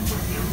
Grandes